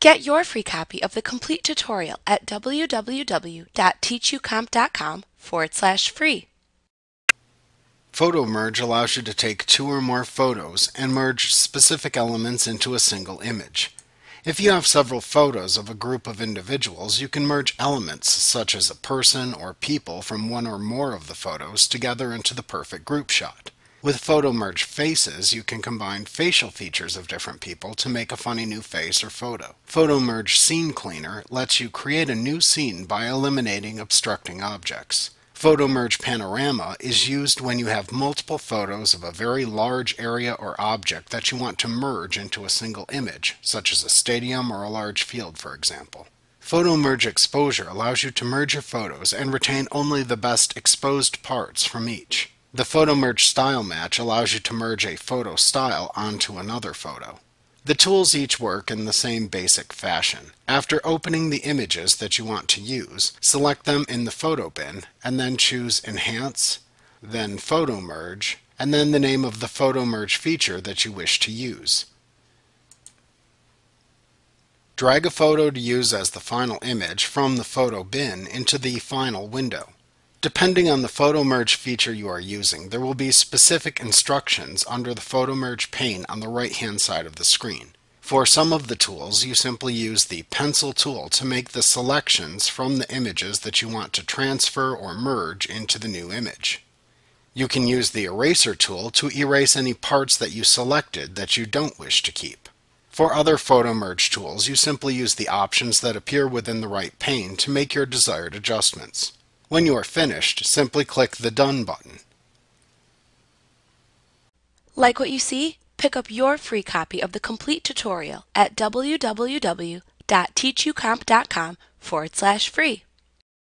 Get your free copy of the complete tutorial at www.teachucomp.com forward slash free. Photo Merge allows you to take two or more photos and merge specific elements into a single image. If you have several photos of a group of individuals, you can merge elements such as a person or people from one or more of the photos together into the perfect group shot. With Photo Merge Faces, you can combine facial features of different people to make a funny new face or photo. Photo Merge Scene Cleaner lets you create a new scene by eliminating obstructing objects. Photo Merge Panorama is used when you have multiple photos of a very large area or object that you want to merge into a single image, such as a stadium or a large field, for example. Photo Merge Exposure allows you to merge your photos and retain only the best exposed parts from each. The Photo Merge Style Match allows you to merge a photo style onto another photo. The tools each work in the same basic fashion. After opening the images that you want to use, select them in the photo bin and then choose Enhance, then Photo Merge, and then the name of the Photo Merge feature that you wish to use. Drag a photo to use as the final image from the photo bin into the final window. Depending on the photo merge feature you are using, there will be specific instructions under the photo merge pane on the right hand side of the screen. For some of the tools, you simply use the pencil tool to make the selections from the images that you want to transfer or merge into the new image. You can use the eraser tool to erase any parts that you selected that you don't wish to keep. For other photo merge tools, you simply use the options that appear within the right pane to make your desired adjustments. When you are finished, simply click the Done button. Like what you see? Pick up your free copy of the complete tutorial at www.teachucomp.com forward slash free.